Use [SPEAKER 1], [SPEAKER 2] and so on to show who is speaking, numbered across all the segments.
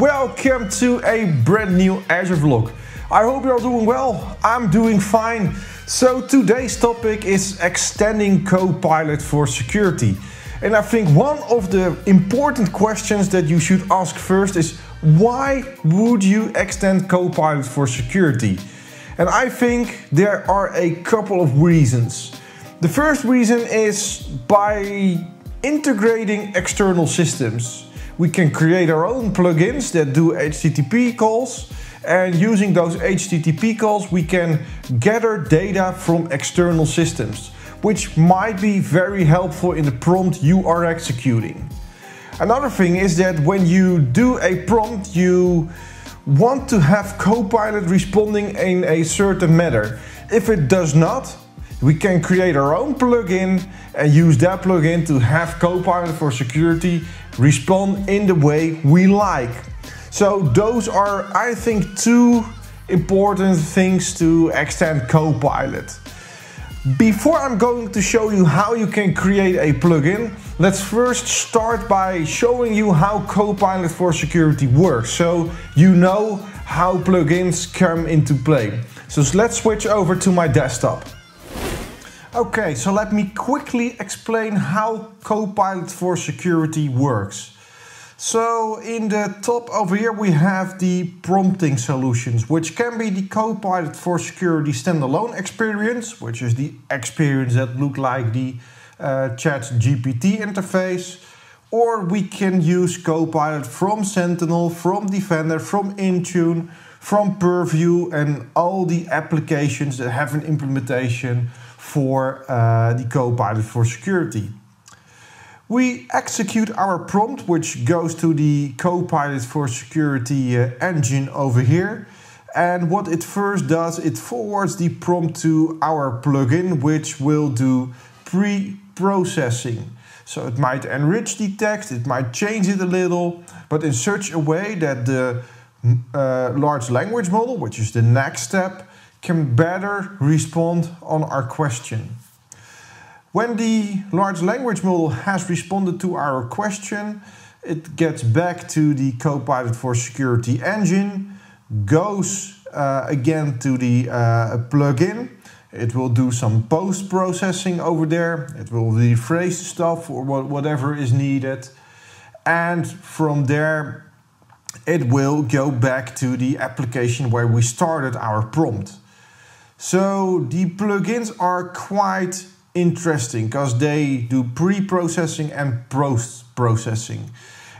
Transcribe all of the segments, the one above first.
[SPEAKER 1] welcome to a brand new Azure vlog. I hope you're doing well, I'm doing fine. So today's topic is extending Copilot for security. And I think one of the important questions that you should ask first is why would you extend Copilot for security? And I think there are a couple of reasons. The first reason is by integrating external systems. We can create our own plugins that do HTTP calls and using those HTTP calls we can gather data from external systems which might be very helpful in the prompt you are executing. Another thing is that when you do a prompt you want to have Copilot responding in a certain manner. If it does not, we can create our own plugin and use that plugin to have Copilot for security respond in the way we like. So those are, I think, two important things to extend Copilot. Before I'm going to show you how you can create a plugin, let's first start by showing you how Copilot for Security works, so you know how plugins come into play. So let's switch over to my desktop. Okay, so let me quickly explain how Copilot for Security works. So in the top over here we have the prompting solutions, which can be the Copilot for Security standalone experience, which is the experience that look like the uh, Chat GPT interface. Or we can use Copilot from Sentinel, from Defender, from Intune, from Purview and all the applications that have an implementation for uh, the Copilot for security. We execute our prompt, which goes to the Copilot for security uh, engine over here. And what it first does, it forwards the prompt to our plugin, which will do pre-processing. So it might enrich the text, it might change it a little, but in such a way that the uh, large language model, which is the next step, can better respond on our question. When the large language model has responded to our question, it gets back to the Copilot for Security engine, goes uh, again to the uh, plugin. It will do some post-processing over there. It will rephrase stuff or whatever is needed. And from there, it will go back to the application where we started our prompt. So the plugins are quite interesting because they do pre-processing and post-processing.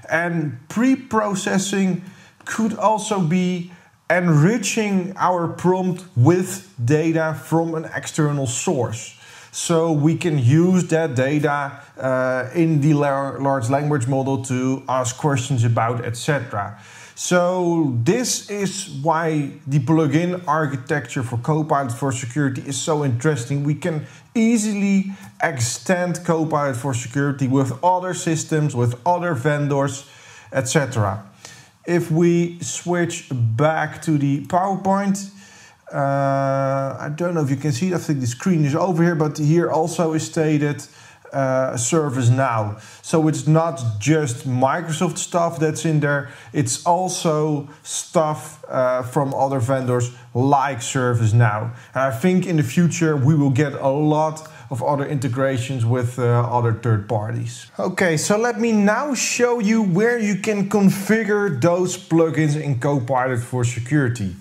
[SPEAKER 1] And pre-processing could also be enriching our prompt with data from an external source. So we can use that data uh, in the large language model to ask questions about, etc. So this is why the plugin architecture for Copilot for Security is so interesting. We can easily extend Copilot for Security with other systems, with other vendors, etc. If we switch back to the PowerPoint, uh, I don't know if you can see, I think the screen is over here, but here also is stated uh, ServiceNow. So it's not just Microsoft stuff that's in there, it's also stuff uh, from other vendors like ServiceNow. And I think in the future we will get a lot of other integrations with uh, other third parties. Okay, so let me now show you where you can configure those plugins in Copilot for security.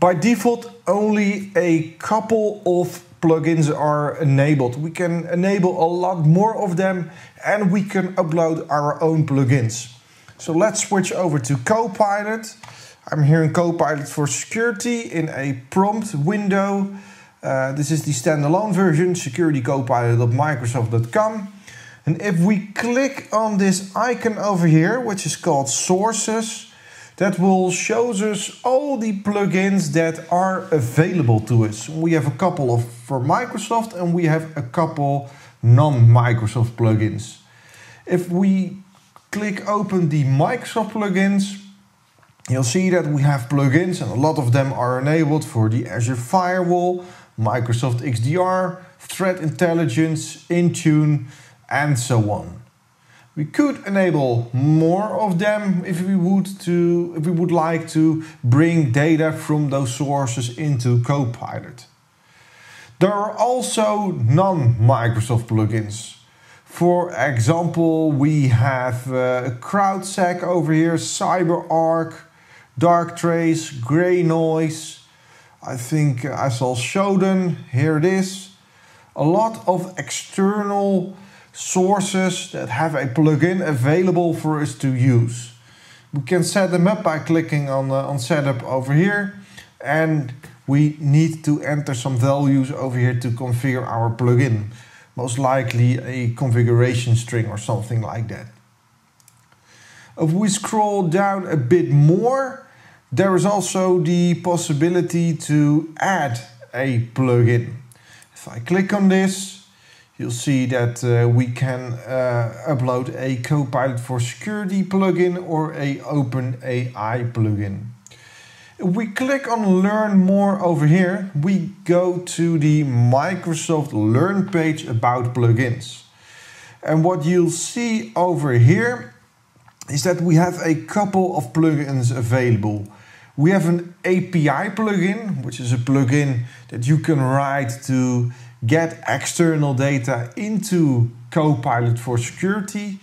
[SPEAKER 1] By default, only a couple of plugins are enabled. We can enable a lot more of them and we can upload our own plugins. So let's switch over to Copilot. I'm here in Copilot for security in a prompt window. Uh, this is the standalone version, securitycopilot.microsoft.com. And if we click on this icon over here, which is called sources, that will show us all the plugins that are available to us. We have a couple of for Microsoft and we have a couple non-Microsoft plugins. If we click open the Microsoft plugins, you'll see that we have plugins and a lot of them are enabled for the Azure Firewall, Microsoft XDR, Threat Intelligence, Intune, and so on. We could enable more of them if we would to if we would like to bring data from those sources into Copilot. There are also non-Microsoft plugins. For example, we have uh, CrowdSec over here, CyberArk, Darktrace, Grey Noise. I think I saw Shodan, here it is. A lot of external sources that have a plugin available for us to use. We can set them up by clicking on, uh, on setup over here and we need to enter some values over here to configure our plugin. Most likely a configuration string or something like that. If we scroll down a bit more, there is also the possibility to add a plugin. If I click on this, you'll see that uh, we can uh, upload a Copilot for Security plugin or a OpenAI plugin. If we click on Learn More over here, we go to the Microsoft Learn page about plugins. And what you'll see over here is that we have a couple of plugins available. We have an API plugin, which is a plugin that you can write to get external data into Copilot for Security.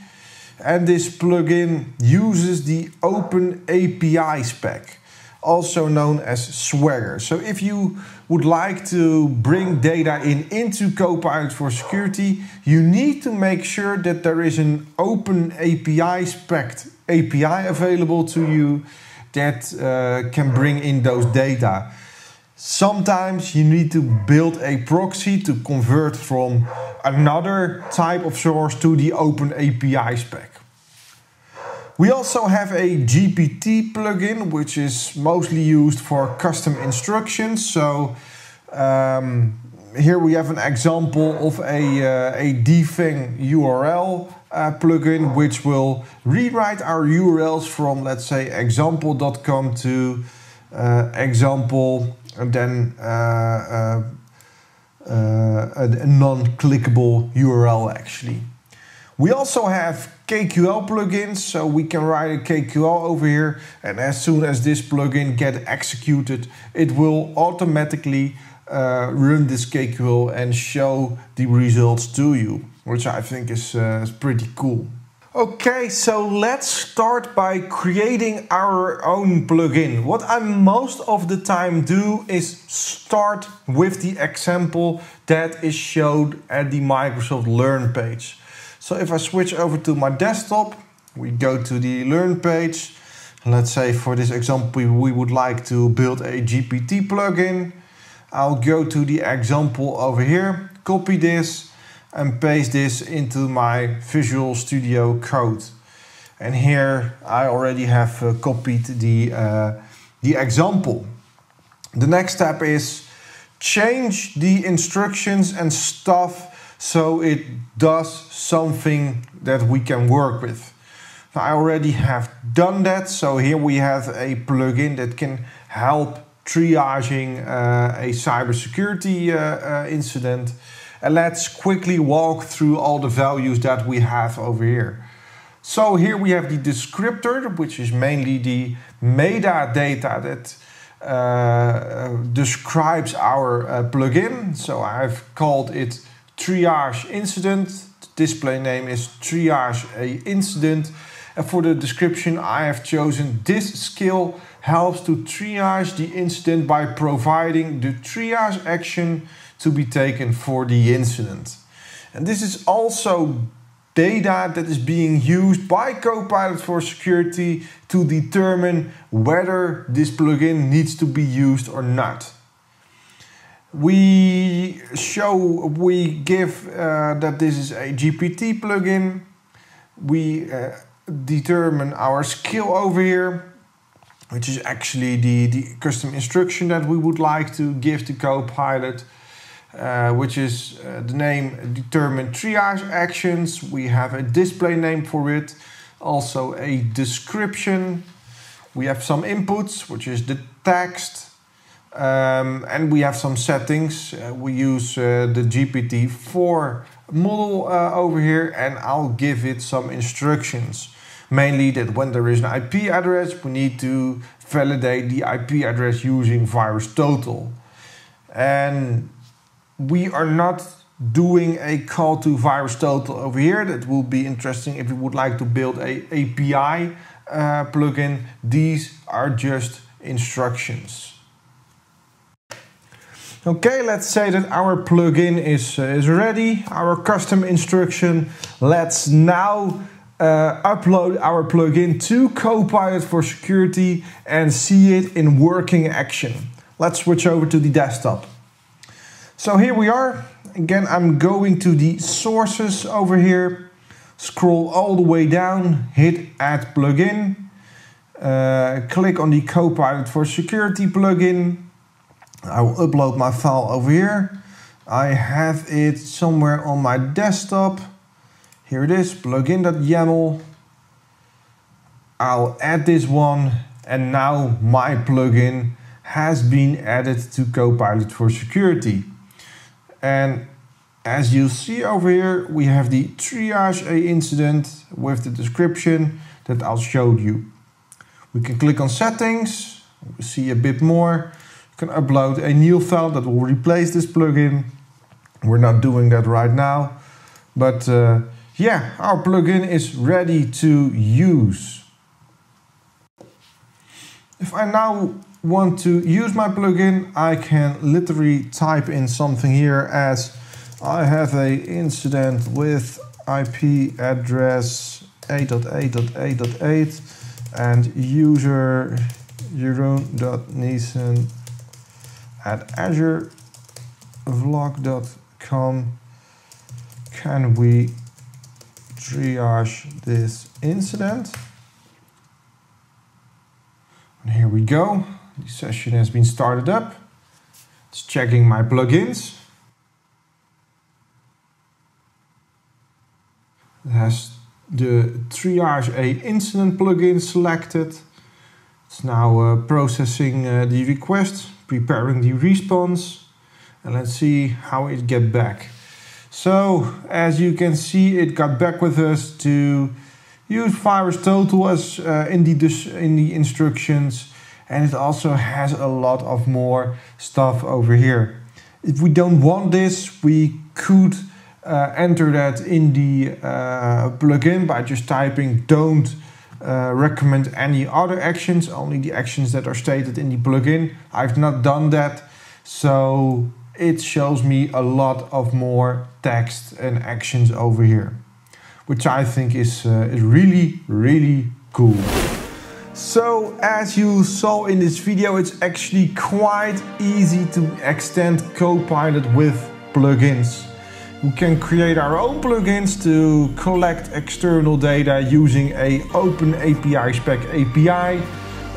[SPEAKER 1] And this plugin uses the Open API spec, also known as Swagger. So if you would like to bring data in into Copilot for Security, you need to make sure that there is an Open API spec API available to you that uh, can bring in those data. Sometimes you need to build a proxy to convert from another type of source to the open API spec. We also have a GPT plugin, which is mostly used for custom instructions. So um, here we have an example of a, uh, a defang URL uh, plugin, which will rewrite our URLs from, let's say, example.com to uh, example then uh, uh, uh, a, a non-clickable URL actually. We also have KQL plugins, so we can write a KQL over here, and as soon as this plugin get executed, it will automatically uh, run this KQL and show the results to you, which I think is, uh, is pretty cool. Okay, so let's start by creating our own plugin. What I most of the time do is start with the example that is showed at the Microsoft Learn page. So if I switch over to my desktop, we go to the Learn page. Let's say for this example, we would like to build a GPT plugin. I'll go to the example over here, copy this, and paste this into my Visual Studio Code. And here I already have uh, copied the, uh, the example. The next step is change the instructions and stuff so it does something that we can work with. Now, I already have done that, so here we have a plugin that can help triaging uh, a cybersecurity uh, uh, incident. And let's quickly walk through all the values that we have over here. So here we have the descriptor, which is mainly the metadata that uh, describes our uh, plugin. So I've called it triage incident. The display name is triage a incident. And for the description, I have chosen this skill helps to triage the incident by providing the triage action to be taken for the incident. And this is also data that is being used by Copilot for Security to determine whether this plugin needs to be used or not. We show, we give uh, that this is a GPT plugin. We uh, determine our skill over here, which is actually the, the custom instruction that we would like to give to Copilot. Uh, which is uh, the name determine triage actions. We have a display name for it, also a description. We have some inputs, which is the text, um, and we have some settings. Uh, we use uh, the GPT-4 model uh, over here and I'll give it some instructions. Mainly that when there is an IP address, we need to validate the IP address using VirusTotal. And we are not doing a call to VirusTotal over here. That will be interesting if you would like to build a API uh, plugin. These are just instructions. Okay, let's say that our plugin is, uh, is ready, our custom instruction. Let's now uh, upload our plugin to Copilot for Security and see it in working action. Let's switch over to the desktop. So here we are. Again, I'm going to the sources over here, scroll all the way down, hit add plugin, uh, click on the Copilot for Security plugin, I will upload my file over here. I have it somewhere on my desktop. Here it is, plugin.yaml. I'll add this one and now my plugin has been added to Copilot for Security. And as you see over here, we have the triage A incident with the description that I'll show you. We can click on settings, we see a bit more can upload a new file that will replace this plugin. We're not doing that right now. But uh, yeah, our plugin is ready to use. If I now want to use my plugin, I can literally type in something here as I have a incident with IP address 8.8.8.8 and user jeroen.niesen at azurevlog.com can we triage this incident. And here we go. The session has been started up. It's checking my plugins. It has the triage a incident plugin selected. It's now uh, processing uh, the request preparing the response and let's see how it get back. So as you can see it got back with us to use VirusTotal as uh, in, the, in the instructions and it also has a lot of more stuff over here. If we don't want this we could uh, enter that in the uh, plugin by just typing don't uh, recommend any other actions, only the actions that are stated in the plugin. I've not done that, so it shows me a lot of more text and actions over here, which I think is, uh, is really, really cool. So as you saw in this video, it's actually quite easy to extend Copilot with plugins. We can create our own plugins to collect external data using a open API spec API,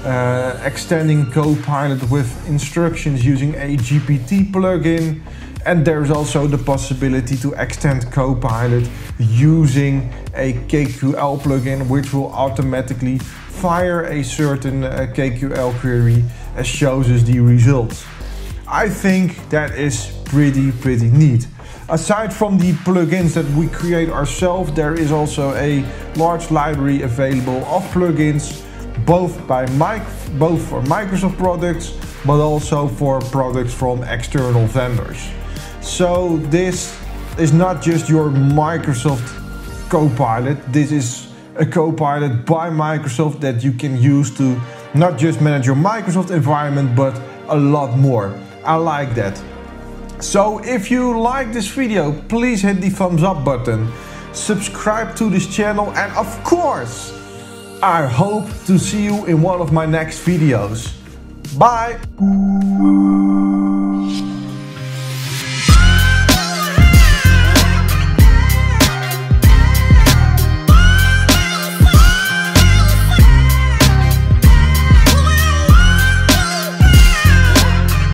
[SPEAKER 1] uh, extending Copilot with instructions using a GPT plugin. And there's also the possibility to extend Copilot using a KQL plugin, which will automatically fire a certain uh, KQL query as shows us the results. I think that is pretty, pretty neat. Aside from the plugins that we create ourselves, there is also a large library available of plugins, both by mic both for Microsoft products, but also for products from external vendors. So this is not just your Microsoft Copilot. This is a Copilot by Microsoft that you can use to not just manage your Microsoft environment, but a lot more. I like that. So if you like this video, please hit the thumbs up button, subscribe to this channel and of course, I hope to see you in one of my next videos. Bye!